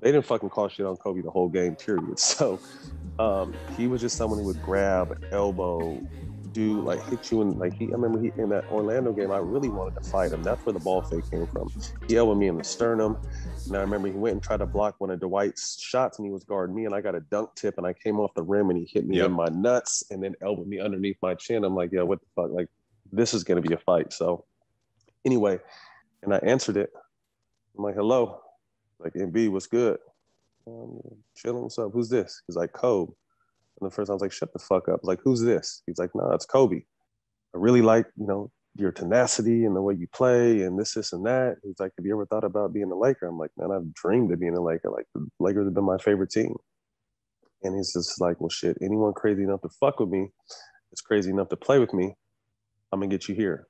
but they didn't fucking call shit on Kobe the whole game, period. So um, he was just someone who would grab, elbow, do like hit you in like he. I remember he in that Orlando game. I really wanted to fight him. That's where the ball fake came from. He elbowed me in the sternum, and I remember he went and tried to block one of Dwight's shots, and he was guarding me, and I got a dunk tip, and I came off the rim, and he hit me Yep. in my nuts, and then elbowed me underneath my chin. I'm like, yeah, what the fuck? Like this is gonna be a fight. So anyway, and I answered it. I'm like, hello, like MB, what's good? Um, chilling, what's up? Who's this? He's like, Kobe. And the first time I was like, shut the fuck up. Like, who's this? He's like, no, it's Kobe. I really like, you know, your tenacity and the way you play and this, this, and that. He's like, have you ever thought about being a Laker? I'm like, man, I've dreamed of being a Laker. Like the Lakers have been my favorite team. And he's just like, well, shit, anyone crazy enough to fuck with me, is crazy enough to play with me, I'm gonna get you here.